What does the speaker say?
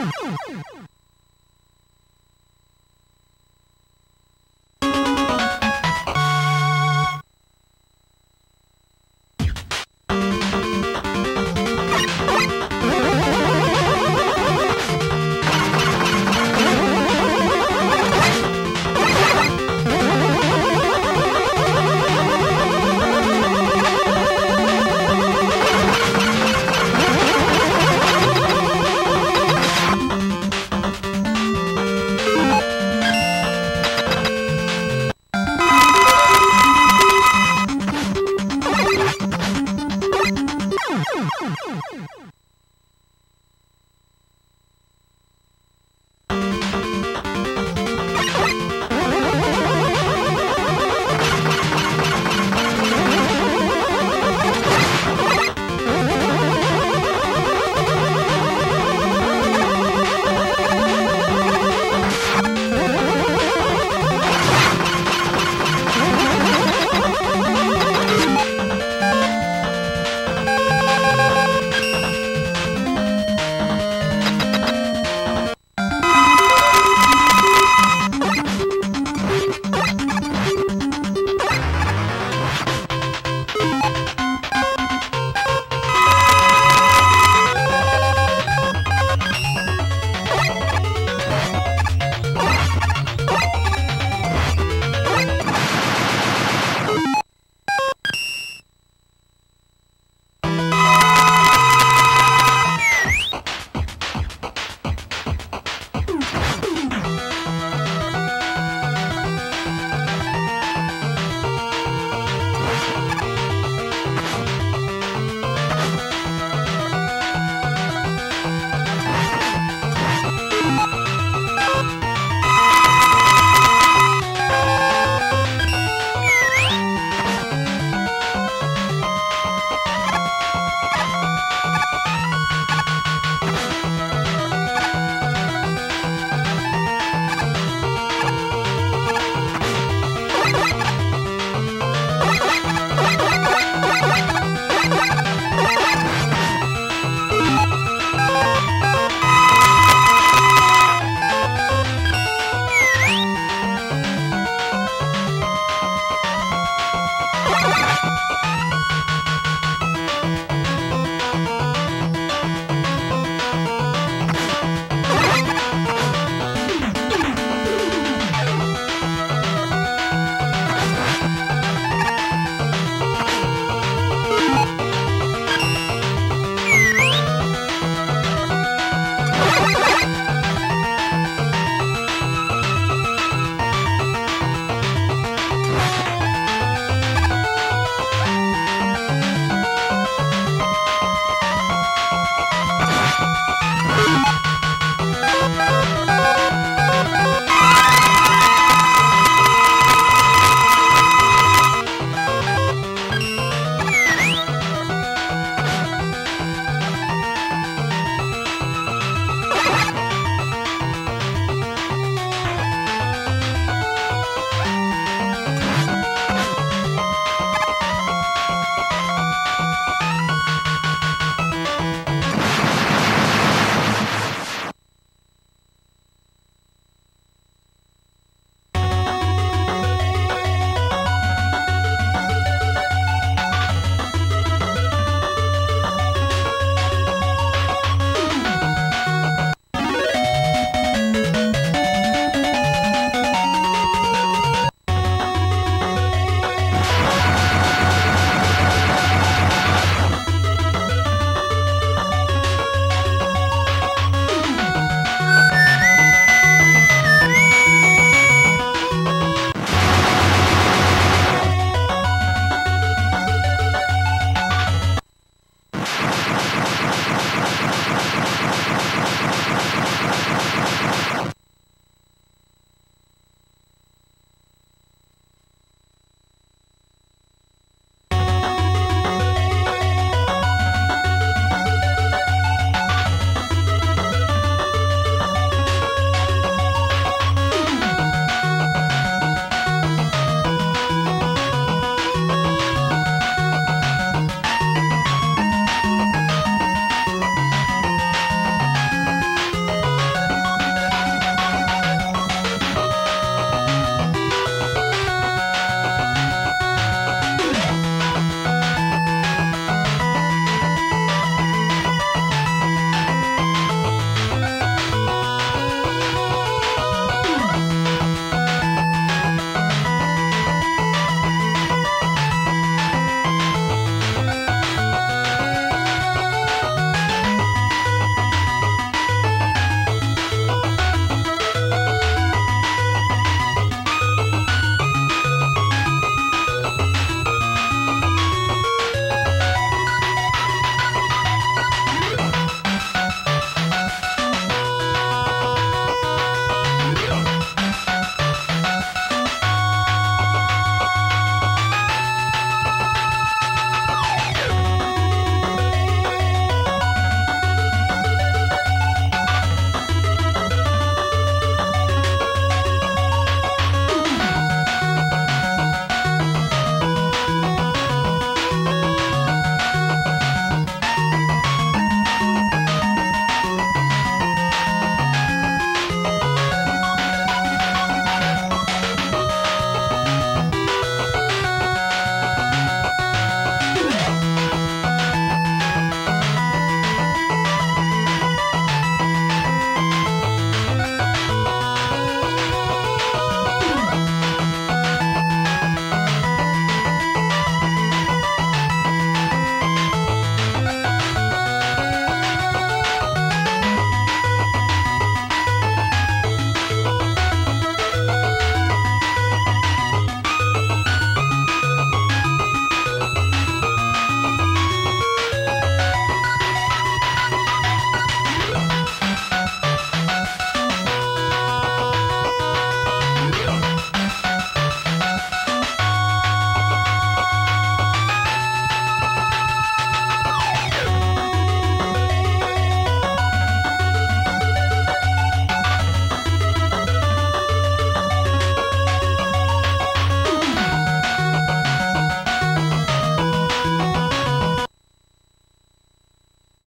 Oh, oh, oh, oh.